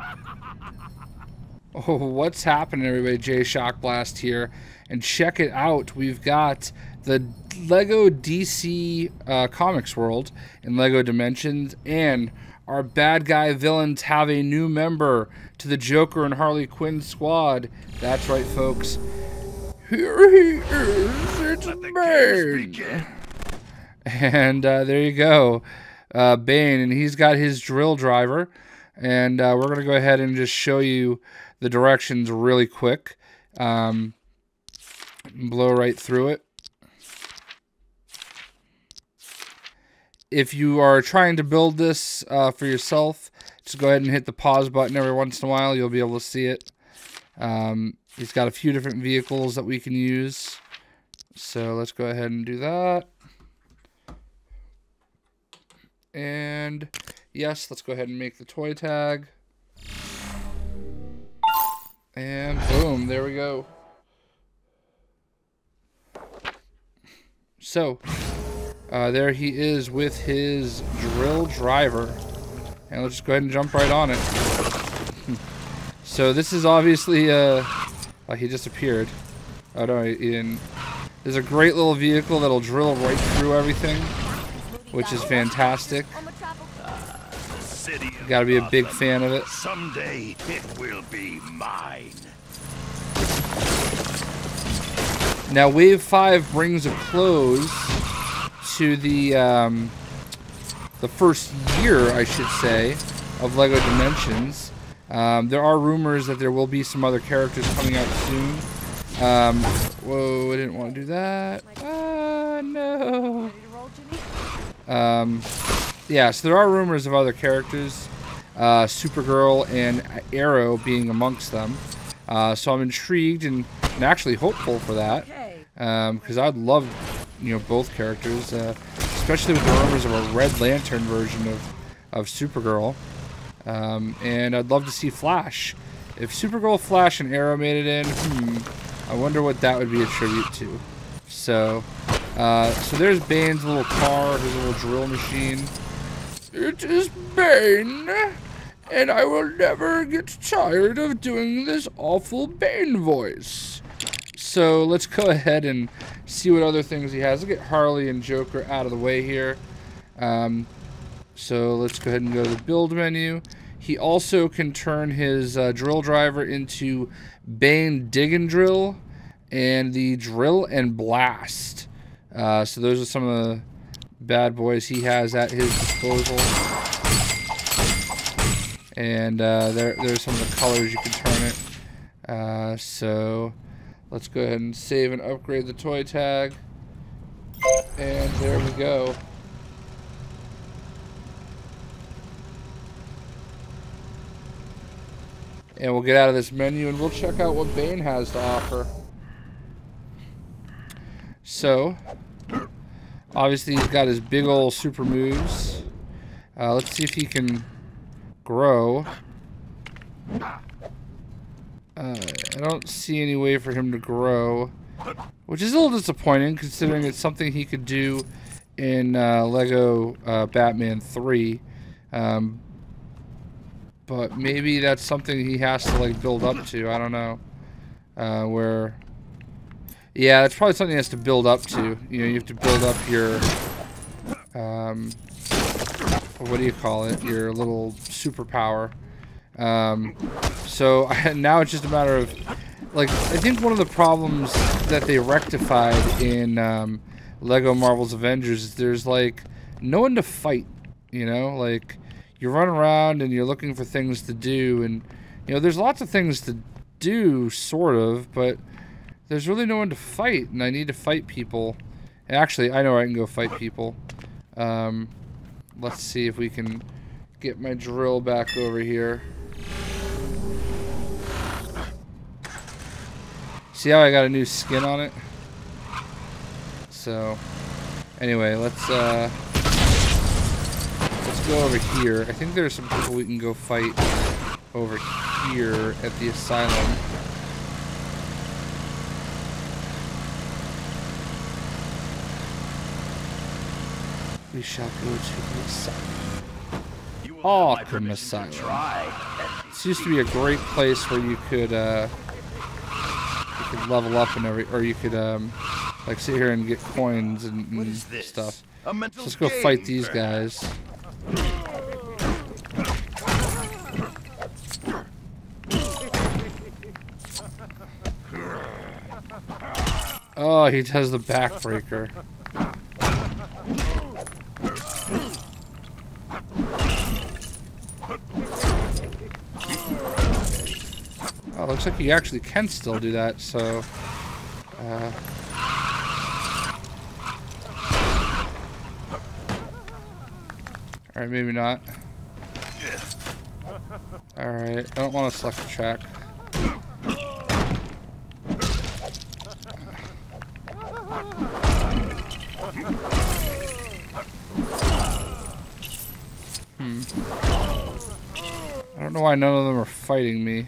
Oh, what's happening, everybody? Jay Shockblast here, and check it out. We've got the Lego DC uh, Comics World in Lego Dimensions, and our bad guy villains have a new member to the Joker and Harley Quinn squad. That's right, folks. Here he is. It's Bane. And uh, there you go, uh, Bane, and he's got his drill driver, and uh, we're gonna go ahead and just show you the directions really quick. Um, blow right through it. If you are trying to build this uh, for yourself, just go ahead and hit the pause button every once in a while. You'll be able to see it. Um, he's got a few different vehicles that we can use. So let's go ahead and do that. And yes, let's go ahead and make the toy tag. And boom, there we go. So, uh, there he is with his drill driver. And let's just go ahead and jump right on it. so this is obviously, uh, oh, he disappeared. Oh no, he didn't. There's a great little vehicle that'll drill right through everything, which is fantastic. Got to be a big fan of it. Someday it will be mine. Now, Wave 5 brings a close to the um, the first year, I should say, of LEGO Dimensions. Um, there are rumors that there will be some other characters coming out soon. Um, whoa, I didn't want to do that. Ah, no. Um, yeah, so there are rumors of other characters, uh, Supergirl and Arrow being amongst them. Uh, so I'm intrigued and, and actually hopeful for that because um, I'd love, you know, both characters, uh, especially with the rumors of a Red Lantern version of of Supergirl, um, and I'd love to see Flash. If Supergirl, Flash, and Arrow made it in, hmm, I wonder what that would be a tribute to. So, uh, so there's Bane's little car, his little drill machine. It is Bane, and I will never get tired of doing this awful Bane voice. So let's go ahead and see what other things he has. Let's get Harley and Joker out of the way here. Um, so let's go ahead and go to the build menu. He also can turn his uh, drill driver into Bane Dig and Drill and the Drill and Blast. Uh, so those are some of the bad boys he has at his disposal. And uh, there, there's some of the colors you can turn it. Uh, so let's go ahead and save and upgrade the toy tag. And there we go. And we'll get out of this menu and we'll check out what Bane has to offer. So, obviously he's got his big old super moves. Uh, let's see if he can grow. Uh, I don't see any way for him to grow, which is a little disappointing considering it's something he could do in uh, Lego uh, Batman 3. Um, but maybe that's something he has to like build up to. I don't know. Uh, where, yeah, that's probably something has to build up to. You know, you have to build up your, um, what do you call it? Your little superpower. Um, so now it's just a matter of, like, I think one of the problems that they rectified in um, Lego Marvel's Avengers is there's like no one to fight. You know, like you run around and you're looking for things to do and you know there's lots of things to do sort of but there's really no one to fight and I need to fight people and actually I know I can go fight people um, let's see if we can get my drill back over here see how I got a new skin on it so anyway let's uh Let's go over here. I think there's some people we can go fight over here at the asylum. Shall go to asylum. Arkham Asylum. This used to be a great place where you could uh, you could level up and every, or you could um, like sit here and get coins and, and stuff. Let's go fight these guys. Oh, he does the backbreaker. Looks like you actually can still do that, so... Uh, Alright, maybe not. Alright, I don't want to select a track. Hmm. I don't know why none of them are fighting me.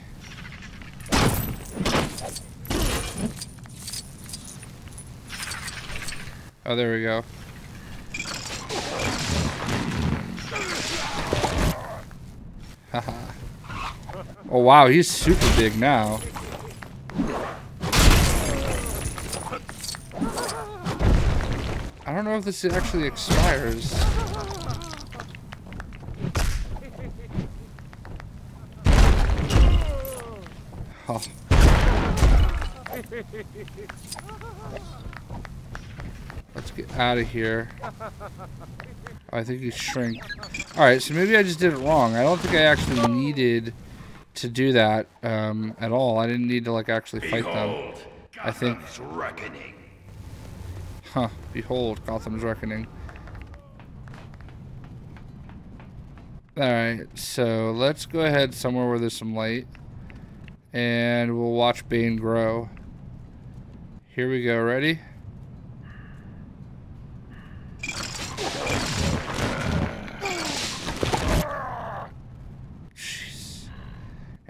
Oh, there we go. Oh wow, he's super big now. I don't know if this actually expires. Oh. Let's get out of here. I think he shrink. Alright, so maybe I just did it wrong. I don't think I actually needed to do that um, at all. I didn't need to like actually fight them. Behold, I think- reckoning. Huh. Behold, Gotham's Reckoning. Alright, so let's go ahead somewhere where there's some light. And we'll watch Bane grow. Here we go. Ready?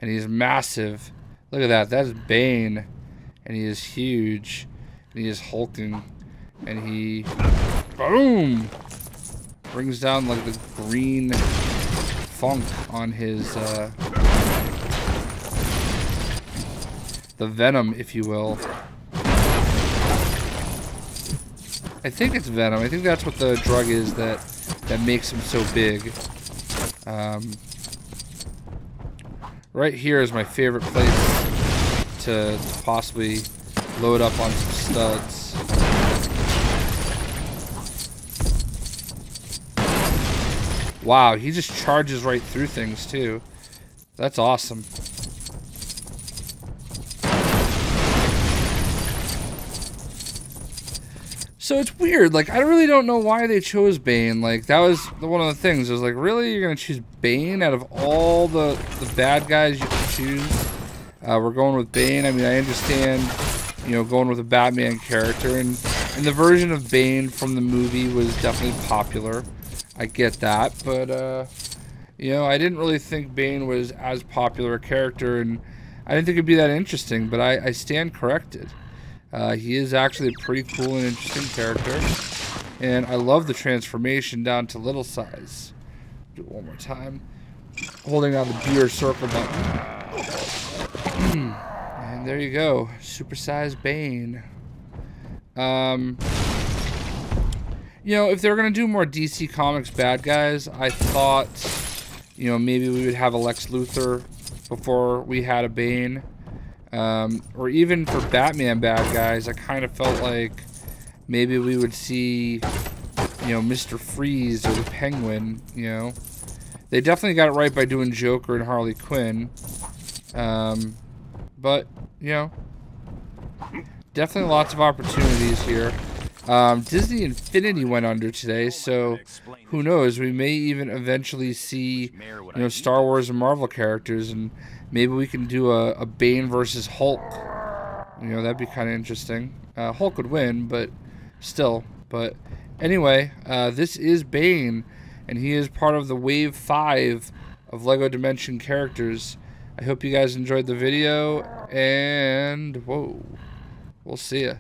And he's massive. Look at that. That's Bane. And he is huge. And he is hulking. And he... Boom! Brings down like the green funk on his... Uh, the venom, if you will. I think it's venom. I think that's what the drug is that that makes him so big. Um, right here is my favorite place to, possibly load up on some studs. Wow, he just charges right through things too. That's awesome. So it's weird. Like I really don't know why they chose Bane. Like that was one of the things. It was like, really, you're gonna choose Bane out of all the the bad guys you can choose? Uh, we're going with Bane. I mean, I understand, you know, going with a Batman character, and and the version of Bane from the movie was definitely popular. I get that, but uh, you know, I didn't really think Bane was as popular a character, and I didn't think it'd be that interesting. But I, I stand corrected. Uh, he is actually a pretty cool and interesting character. And I love the transformation down to little size. Do it one more time. Holding down the beer circle button. and there you go. Supersized Bane. Um, you know, if they were going to do more DC Comics bad guys, I thought, you know, maybe we would have a Lex Luthor before we had a Bane. Um, or even for Batman bad guys, I kind of felt like maybe we would see, you know, Mr. Freeze or the Penguin, you know. They definitely got it right by doing Joker and Harley Quinn. Um, but, you know, definitely lots of opportunities here. Um, Disney Infinity went under today, so who knows? We may even eventually see, you know, Star Wars and Marvel characters, and maybe we can do a, a Bane versus Hulk. You know, that'd be kind of interesting. Uh, Hulk would win, but still. But anyway, uh, this is Bane, and he is part of the Wave 5 of LEGO Dimension characters. I hope you guys enjoyed the video, and whoa, we'll see ya.